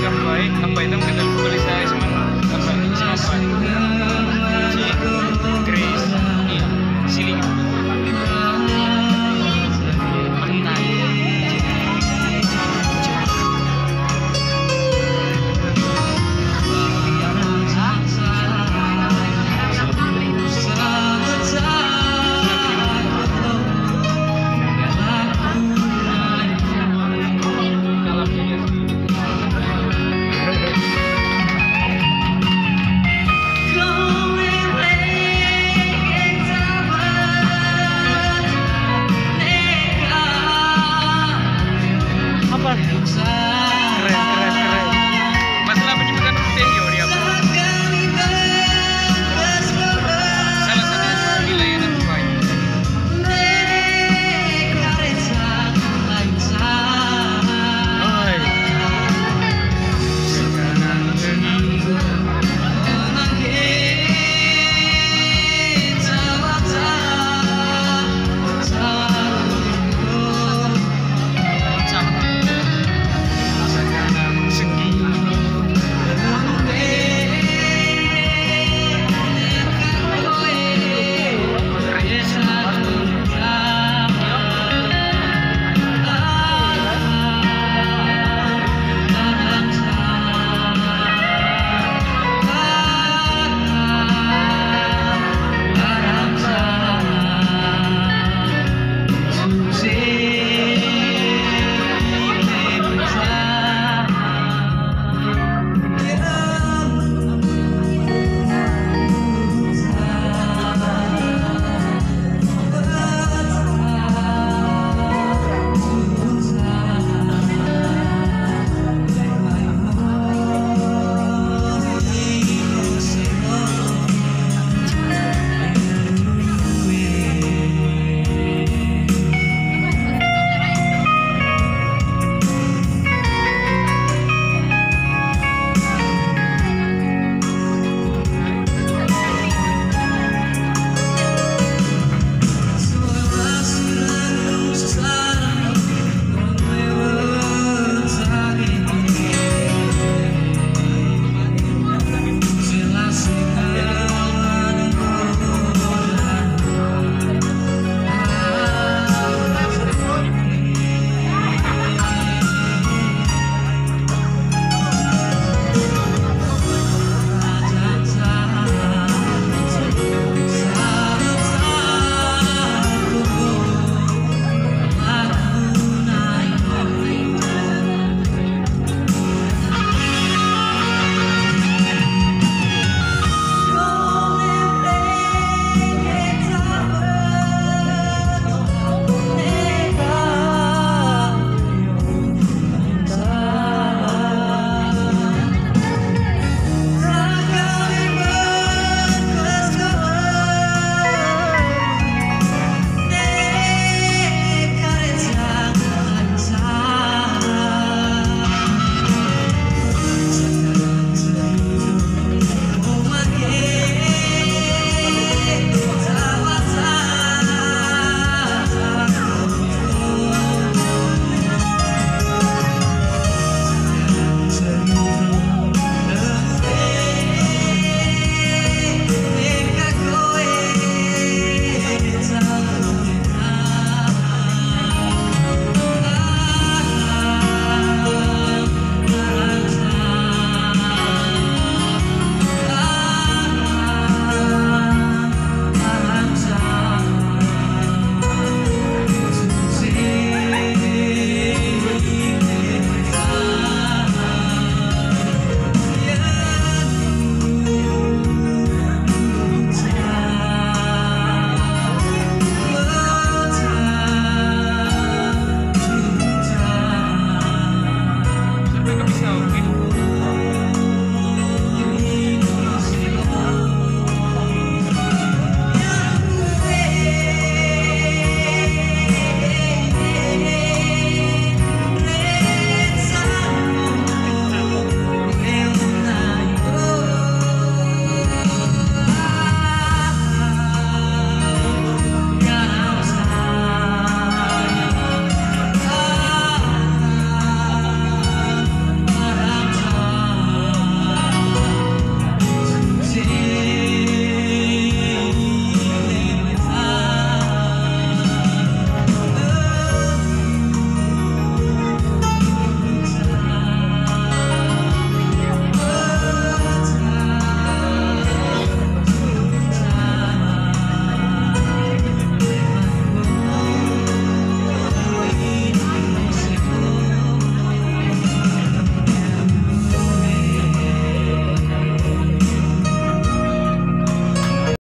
sampai sampai enam kenal